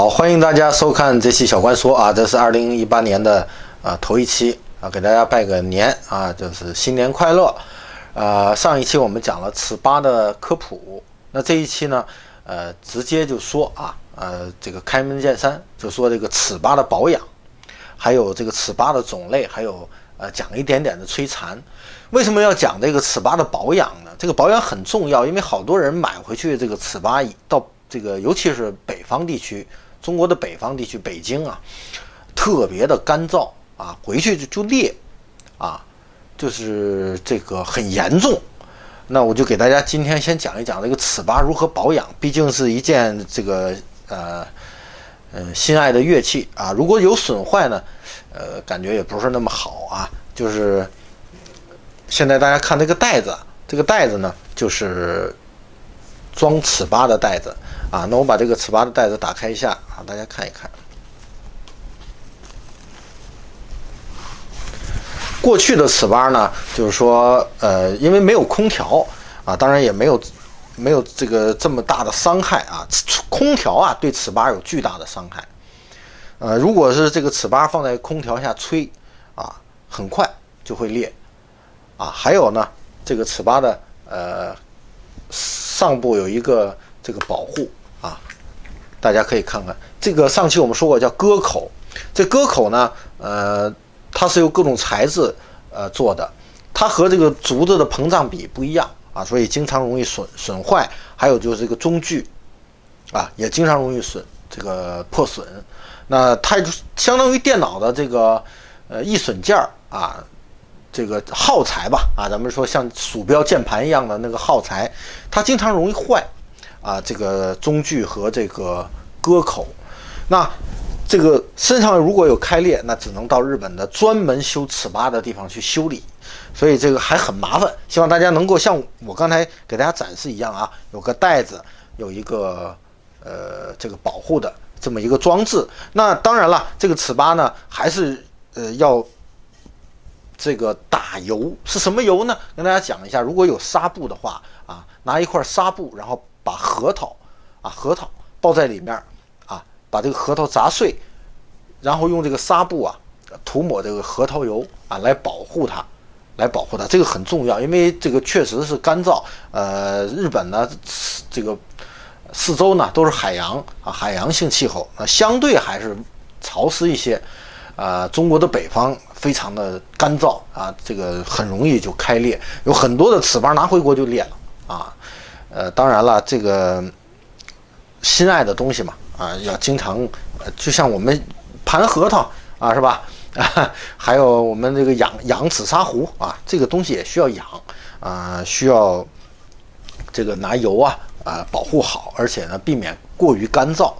好，欢迎大家收看这期小关说啊，这是二零一八年的啊头一期啊，给大家拜个年啊，就是新年快乐。呃，上一期我们讲了尺八的科普，那这一期呢，呃，直接就说啊，呃，这个开门见山就说这个尺八的保养，还有这个尺八的种类，还有呃讲一点点的摧残。为什么要讲这个尺八的保养呢？这个保养很重要，因为好多人买回去这个糍粑到。这个尤其是北方地区，中国的北方地区，北京啊，特别的干燥啊，回去就就裂，啊，就是这个很严重。那我就给大家今天先讲一讲这个尺八如何保养，毕竟是一件这个呃嗯心爱的乐器啊，如果有损坏呢，呃，感觉也不是那么好啊。就是现在大家看这个袋子，这个袋子呢，就是装尺八的袋子。啊，那我把这个尺八的袋子打开一下啊，大家看一看。过去的尺八呢，就是说，呃，因为没有空调啊，当然也没有没有这个这么大的伤害啊。空调啊，对尺八有巨大的伤害。呃，如果是这个尺八放在空调下吹啊，很快就会裂啊。还有呢，这个尺八的呃上部有一个这个保护啊。大家可以看看这个，上期我们说过叫割口，这割口呢，呃，它是由各种材质呃做的，它和这个竹子的膨胀比不一样啊，所以经常容易损损坏。还有就是这个中距啊，也经常容易损这个破损。那它相当于电脑的这个呃易损件儿啊，这个耗材吧啊，咱们说像鼠标键盘一样的那个耗材，它经常容易坏。啊，这个中距和这个割口，那这个身上如果有开裂，那只能到日本的专门修尺八的地方去修理，所以这个还很麻烦。希望大家能够像我刚才给大家展示一样啊，有个袋子，有一个呃这个保护的这么一个装置。那当然了，这个尺八呢，还是呃要这个打油，是什么油呢？跟大家讲一下，如果有纱布的话啊，拿一块纱布，然后。把核桃，啊核桃包在里面，啊把这个核桃砸碎，然后用这个纱布啊涂抹这个核桃油啊来保护它，来保护它，这个很重要，因为这个确实是干燥。呃，日本呢这个四周呢都是海洋啊海洋性气候，那相对还是潮湿一些。啊，中国的北方非常的干燥啊，这个很容易就开裂，有很多的糍粑拿回国就裂了啊。呃，当然了，这个心爱的东西嘛，啊，要经常，就像我们盘核桃啊，是吧？啊，还有我们这个养养紫砂壶啊，这个东西也需要养啊，需要这个拿油啊啊保护好，而且呢，避免过于干燥。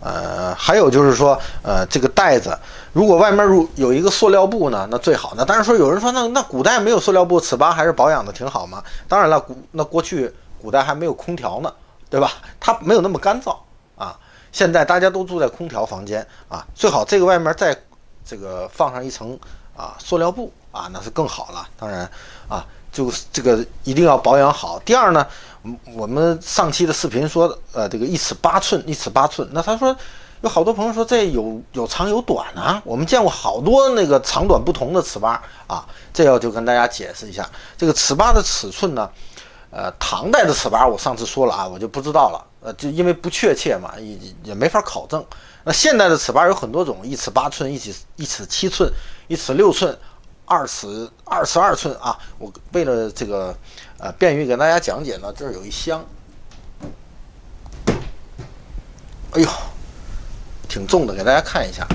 呃，还有就是说，呃，这个袋子如果外面如有一个塑料布呢，那最好。那当然说，有人说，那那古代没有塑料布，糍粑还是保养的挺好嘛？当然了，古那过去。古代还没有空调呢，对吧？它没有那么干燥啊。现在大家都住在空调房间啊，最好这个外面再这个放上一层啊塑料布啊，那是更好了。当然啊，就这个一定要保养好。第二呢，我们上期的视频说，呃，这个一尺八寸，一尺八寸。那他说有好多朋友说这有有长有短啊。我们见过好多那个长短不同的尺八啊，这要就跟大家解释一下，这个尺八的尺寸呢。呃，唐代的尺八我上次说了啊，我就不知道了。呃，就因为不确切嘛，也也没法考证。那现代的尺八有很多种，一尺八寸，一尺一尺七寸，一尺六寸，二尺二尺二寸啊。我为了这个呃便于给大家讲解呢，这儿有一箱。哎呦，挺重的，给大家看一下。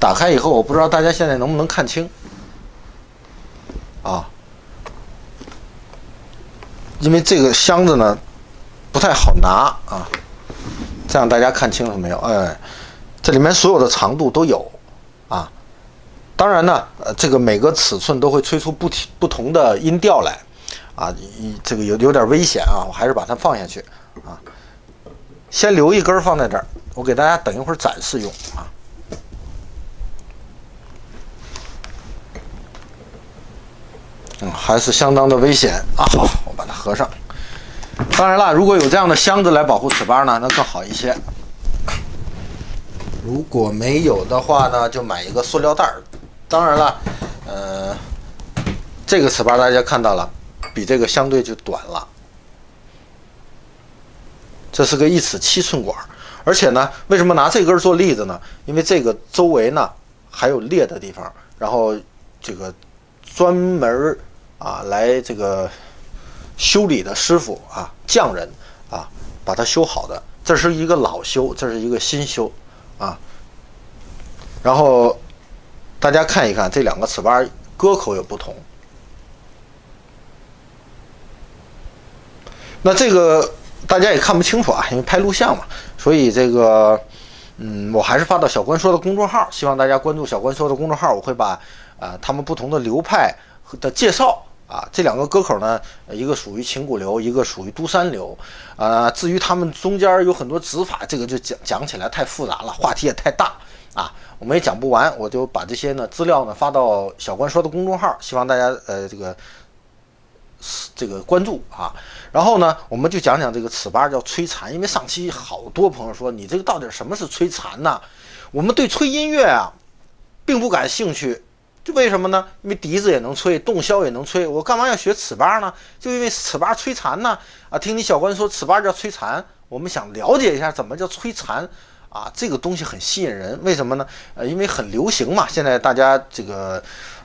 打开以后，我不知道大家现在能不能看清，啊，因为这个箱子呢不太好拿啊，这样大家看清楚没有？哎，这里面所有的长度都有啊，当然呢，呃，这个每个尺寸都会吹出不不同的音调来，啊，一这个有有点危险啊，我还是把它放下去啊，先留一根放在这儿，我给大家等一会儿展示用啊。嗯，还是相当的危险啊。好，我把它合上。当然了，如果有这样的箱子来保护糍粑呢，那更好一些。如果没有的话呢，就买一个塑料袋儿。当然了，呃，这个尺八大家看到了，比这个相对就短了。这是个一尺七寸管，而且呢，为什么拿这根做例子呢？因为这个周围呢还有裂的地方，然后这个专门啊来这个修理的师傅啊匠人啊把它修好的。这是一个老修，这是一个新修啊。然后大家看一看这两个糍粑割口有不同。那这个。大家也看不清楚啊，因为拍录像嘛，所以这个，嗯，我还是发到小关说的公众号，希望大家关注小关说的公众号，我会把呃他们不同的流派的介绍啊，这两个歌口呢，一个属于秦古流，一个属于都三流，啊，至于他们中间有很多指法，这个就讲讲起来太复杂了，话题也太大啊，我们也讲不完，我就把这些呢资料呢发到小关说的公众号，希望大家呃这个。这个关注啊，然后呢，我们就讲讲这个糍粑叫摧残，因为上期好多朋友说你这个到底什么是摧残呢？我们对吹音乐啊，并不感兴趣，为什么呢？因为笛子也能吹，洞箫也能吹，我干嘛要学尺八呢？就因为尺八摧残呢？啊，听你小关说尺八叫摧残，我们想了解一下怎么叫摧残啊，这个东西很吸引人，为什么呢？呃，因为很流行嘛，现在大家这个。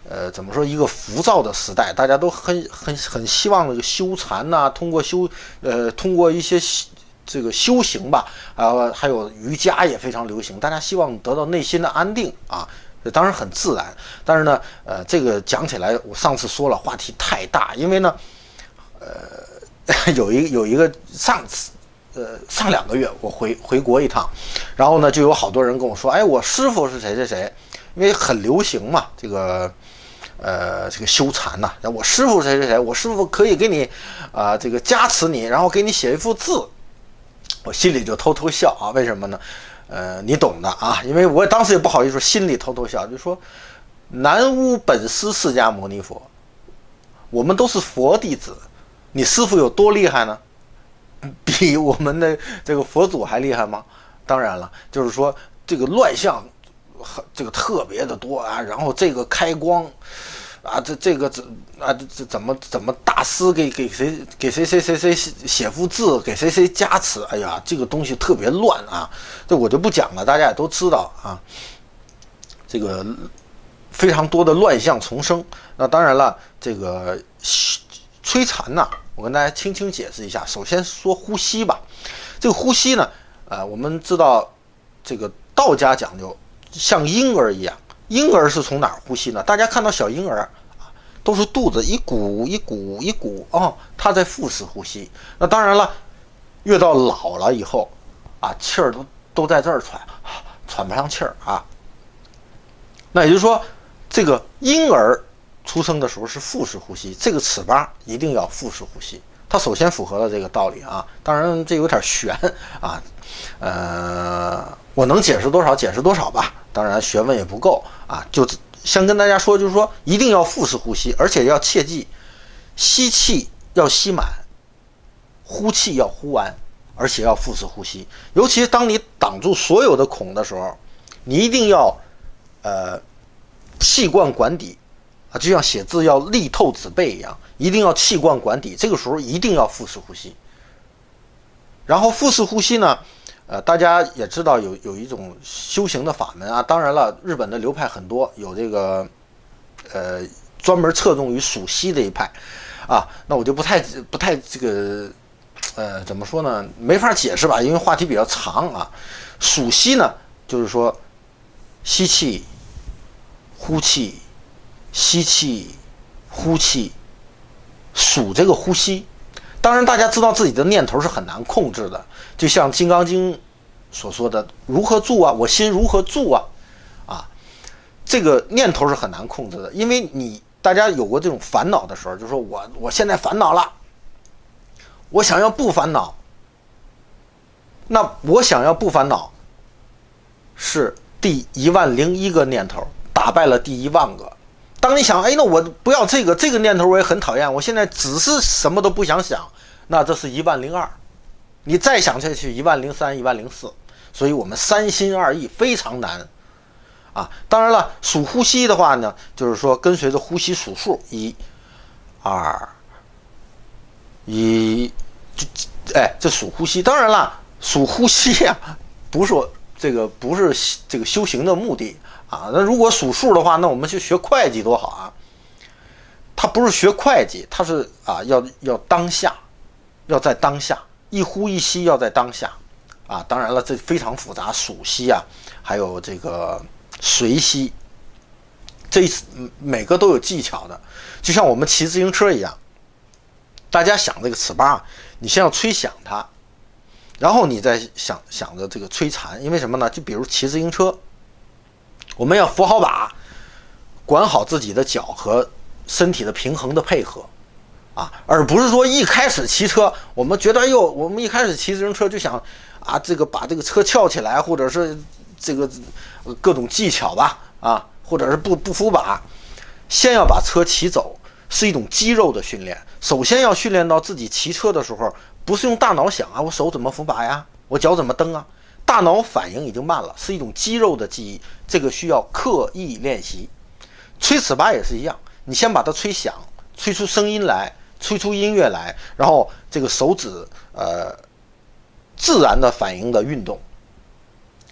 呃，怎么说？一个浮躁的时代，大家都很很很希望这个修禅呐，通过修，呃，通过一些这个修行吧，啊，还有瑜伽也非常流行，大家希望得到内心的安定啊，这当然很自然。但是呢，呃，这个讲起来，我上次说了，话题太大，因为呢，呃，有一有一个上次，呃，上两个月我回回国一趟，然后呢，就有好多人跟我说，哎，我师傅是谁谁谁，因为很流行嘛，这个。呃，这个修禅呐，我师傅谁谁谁，我师傅可以给你，啊，这个加持你，然后给你写一幅字，我心里就偷偷笑啊，为什么呢？呃，你懂的啊，因为我当时也不好意思，心里偷偷笑，就说南无本师释迦牟尼佛，我们都是佛弟子，你师傅有多厉害呢？比我们的这个佛祖还厉害吗？当然了，就是说这个乱象。这个特别的多啊，然后这个开光，啊，这这个怎啊这这怎么怎么大师给给谁给谁谁谁谁写幅字，给谁谁加持，哎呀，这个东西特别乱啊，这我就不讲了，大家也都知道啊，这个非常多的乱象丛生。那当然了，这个摧残呢，我跟大家轻轻解释一下。首先说呼吸吧，这个呼吸呢，呃，我们知道这个道家讲究。像婴儿一样，婴儿是从哪儿呼吸呢？大家看到小婴儿啊，都是肚子一鼓一鼓一鼓啊，他在腹式呼吸。那当然了，越到老了以后啊，气儿都都在这儿喘，喘不上气儿啊。那也就是说，这个婴儿出生的时候是腹式呼吸，这个尺八一定要腹式呼吸。它首先符合了这个道理啊，当然这有点悬啊，呃，我能解释多少解释多少吧。当然学问也不够啊，就先跟大家说，就是说一定要腹式呼吸，而且要切记，吸气要吸满，呼气要呼完，而且要腹式呼吸。尤其当你挡住所有的孔的时候，你一定要呃气贯管底啊，就像写字要力透纸背一样。一定要气贯管底，这个时候一定要腹式呼吸。然后腹式呼吸呢，呃，大家也知道有有一种修行的法门啊。当然了，日本的流派很多，有这个呃专门侧重于数息的一派啊。那我就不太不太这个呃怎么说呢？没法解释吧，因为话题比较长啊。数息呢，就是说吸气、呼气、吸气、呼气。数这个呼吸，当然大家知道自己的念头是很难控制的，就像《金刚经》所说的“如何住啊？我心如何住啊？”啊，这个念头是很难控制的，因为你大家有过这种烦恼的时候，就说我我现在烦恼了，我想要不烦恼，那我想要不烦恼，是第一万零一个念头打败了第一万个。当你想，哎，那我不要这个，这个念头我也很讨厌，我现在只是什么都不想想，那这是一万零二。你再想下去，一万零三、一万零四。所以我们三心二意非常难啊。当然了，数呼吸的话呢，就是说跟随着呼吸数数，一、二、一，就哎，这数呼吸。当然了，数呼吸呀，不是说这个不是这个修行的目的。啊，那如果数数的话，那我们去学会计多好啊！他不是学会计，他是啊，要要当下，要在当下，一呼一吸要在当下，啊，当然了，这非常复杂，数息啊，还有这个随息，这每个都有技巧的，就像我们骑自行车一样，大家想这个尺八，你先要吹响它，然后你再想想着这个吹残，因为什么呢？就比如骑自行车。我们要扶好把，管好自己的脚和身体的平衡的配合，啊，而不是说一开始骑车，我们觉得，哎呦，我们一开始骑自行车就想啊，这个把这个车翘起来，或者是这个各种技巧吧，啊，或者是不不扶把，先要把车骑走，是一种肌肉的训练。首先要训练到自己骑车的时候，不是用大脑想啊，我手怎么扶把呀，我脚怎么蹬啊。大脑反应已经慢了，是一种肌肉的记忆，这个需要刻意练习。吹尺八也是一样，你先把它吹响，吹出声音来，吹出音乐来，然后这个手指呃自然的反应的运动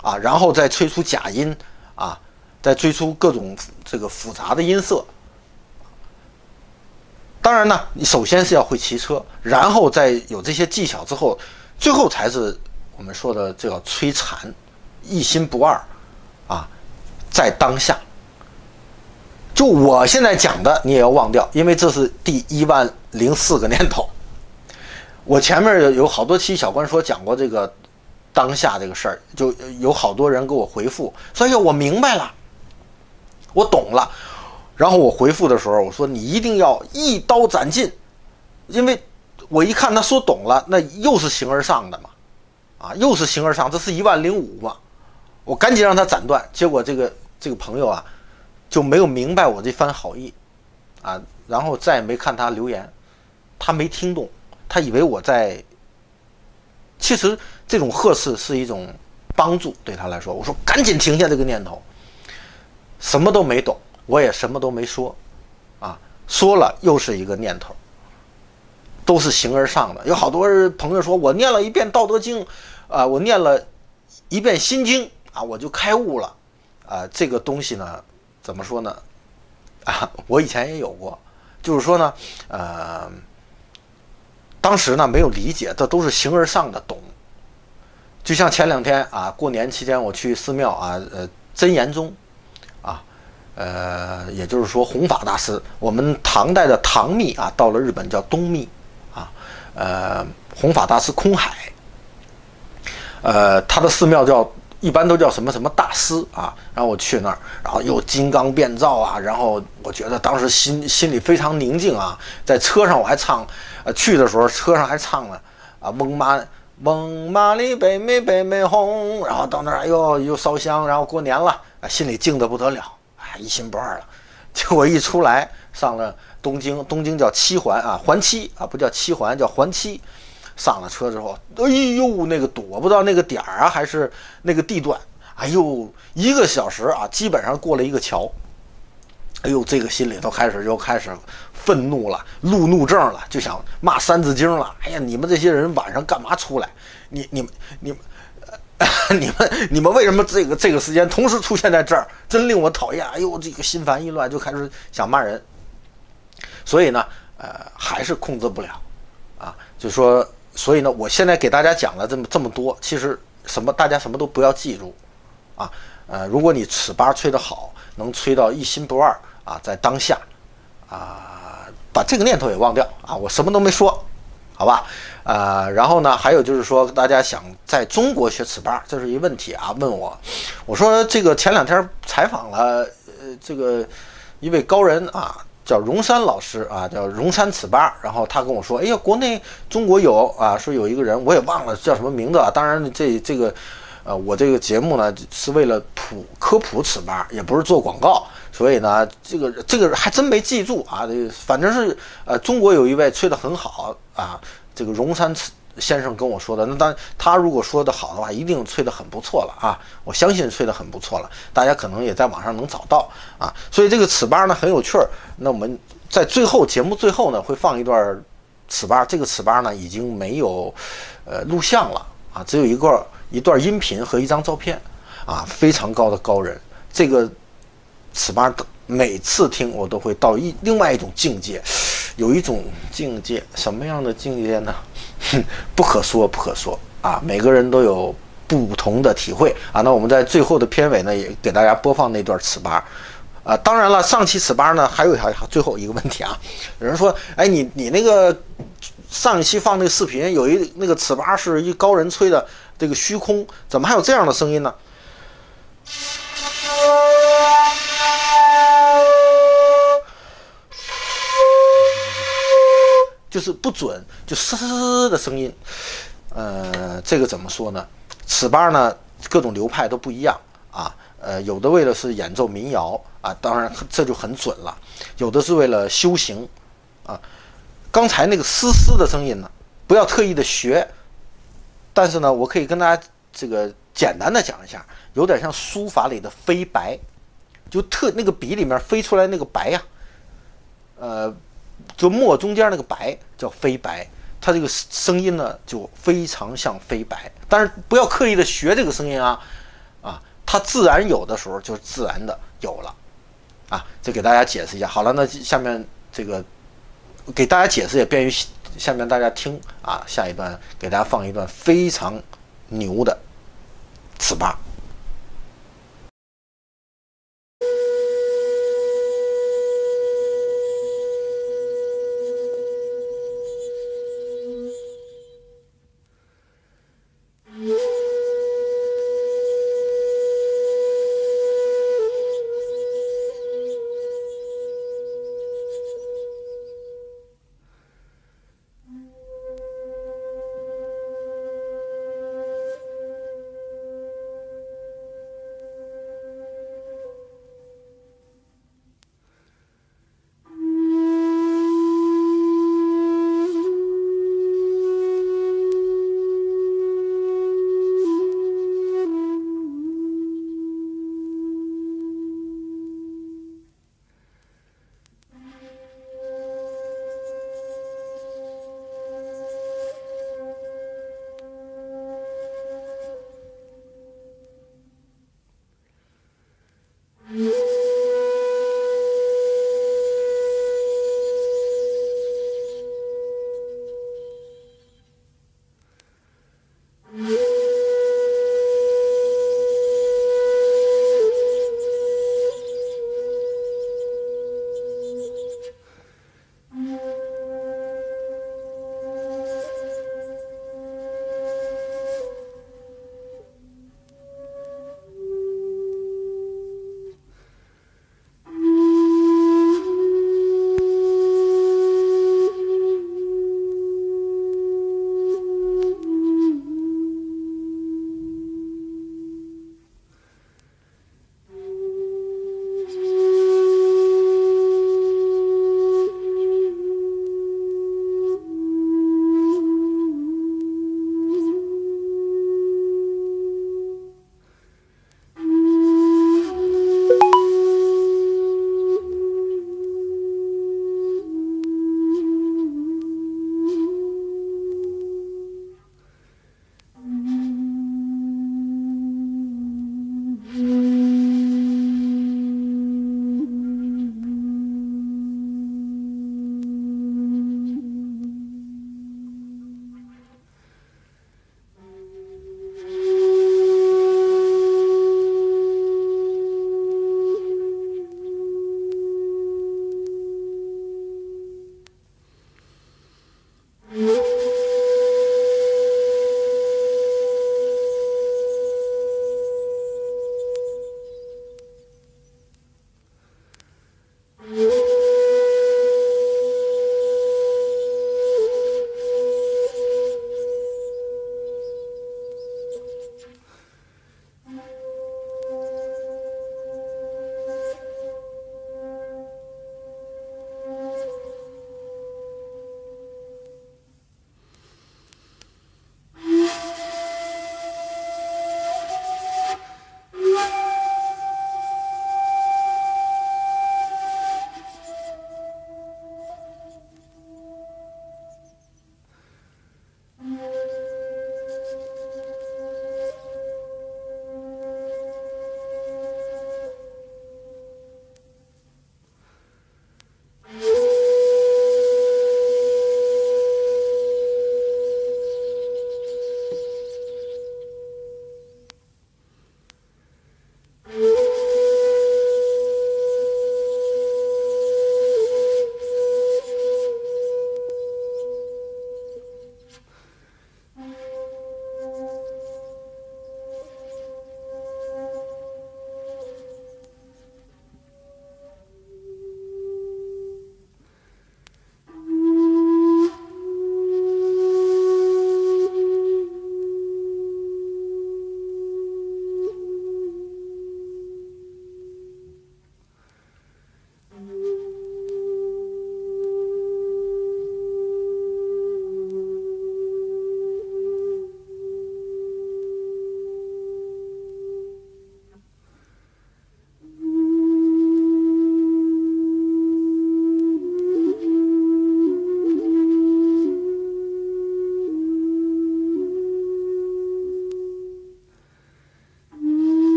啊，然后再吹出假音啊，再吹出各种这个复杂的音色。当然呢，你首先是要会骑车，然后再有这些技巧之后，最后才是。我们说的这叫摧残，一心不二，啊，在当下。就我现在讲的，你也要忘掉，因为这是第一万零四个念头。我前面有有好多期小关说讲过这个当下这个事儿，就有好多人给我回复，所以我明白了，我懂了。然后我回复的时候，我说你一定要一刀斩尽，因为我一看他说懂了，那又是形而上的嘛。啊，又是形而上，这是一万零五嘛？我赶紧让他斩断，结果这个这个朋友啊，就没有明白我这番好意，啊，然后再也没看他留言，他没听懂，他以为我在。其实这种呵斥是一种帮助，对他来说，我说赶紧停下这个念头，什么都没懂，我也什么都没说，啊，说了又是一个念头，都是形而上的。有好多朋友说我念了一遍《道德经》。啊，我念了一遍《心经》啊，我就开悟了。啊，这个东西呢，怎么说呢？啊，我以前也有过，就是说呢，呃，当时呢没有理解，这都是形而上的懂。就像前两天啊，过年期间我去寺庙啊，呃，真言宗啊，呃，也就是说弘法大师，我们唐代的唐密啊，到了日本叫东密啊，呃，弘法大师空海。呃，他的寺庙叫一般都叫什么什么大师啊，然后我去那儿，然后又金刚变造啊，然后我觉得当时心心里非常宁静啊，在车上我还唱，呃，去的时候车上还唱了啊，嗡嘛嗡嘛哩北美北美红，然后到那儿哎呦又烧香，然后过年了，啊，心里静得不得了，啊，一心不二了，结果一出来上了东京，东京叫七环啊，环七啊，不叫七环，叫环七。上了车之后，哎呦，那个堵，我不知道那个点儿啊，还是那个地段，哎呦，一个小时啊，基本上过了一个桥。哎呦，这个心里头开始又开始愤怒了，路怒症了，就想骂《三字经》了。哎呀，你们这些人晚上干嘛出来？你、你们、你们、你们、你们为什么这个这个时间同时出现在这儿？真令我讨厌！哎呦，这个心烦意乱，就开始想骂人。所以呢，呃，还是控制不了，啊，就说。所以呢，我现在给大家讲了这么这么多，其实什么大家什么都不要记住，啊，呃，如果你尺八吹得好，能吹到一心不二啊，在当下，啊，把这个念头也忘掉啊，我什么都没说，好吧，呃，然后呢，还有就是说，大家想在中国学尺八，这是一问题啊，问我，我说这个前两天采访了呃这个一位高人啊。叫荣山老师啊，叫荣山尺八，然后他跟我说：“哎呀，国内中国有啊，说有一个人，我也忘了叫什么名字啊。当然，这这个，呃，我这个节目呢是为了普科普尺八，也不是做广告，所以呢，这个这个还真没记住啊。这反正是呃，中国有一位吹得很好啊，这个荣山尺先生跟我说的。那当他如果说的好的话，一定吹得很不错了啊！我相信吹得很不错了，大家可能也在网上能找到啊。所以这个尺八呢很有趣儿。那我们在最后节目最后呢会放一段尺八，这个尺八呢已经没有呃录像了啊，只有一个一段音频和一张照片。啊，非常高的高人，这个糍粑每次听我都会到一另外一种境界，有一种境界，什么样的境界呢？不可说，不可说啊！每个人都有不同的体会啊。那我们在最后的片尾呢，也给大家播放那段糍粑啊。当然了，上期糍粑呢，还有还最后一个问题啊。有人说，哎，你你那个上一期放那个视频，有一那个糍粑是一高人吹的，这个虚空，怎么还有这样的声音呢？就是不准，就嘶嘶嘶的声音。呃，这个怎么说呢？尺八呢，各种流派都不一样啊。呃，有的为了是演奏民谣啊，当然这就很准了。有的是为了修行啊。刚才那个嘶嘶的声音呢，不要特意的学。但是呢，我可以跟大家这个简单的讲一下。有点像书法里的飞白，就特那个笔里面飞出来那个白呀，呃，就墨中间那个白叫飞白，它这个声音呢就非常像飞白，但是不要刻意的学这个声音啊，啊，它自然有的时候就自然的有了，啊，这给大家解释一下。好了，那下面这个给大家解释也便于下面大家听啊，下一段给大家放一段非常牛的词吧。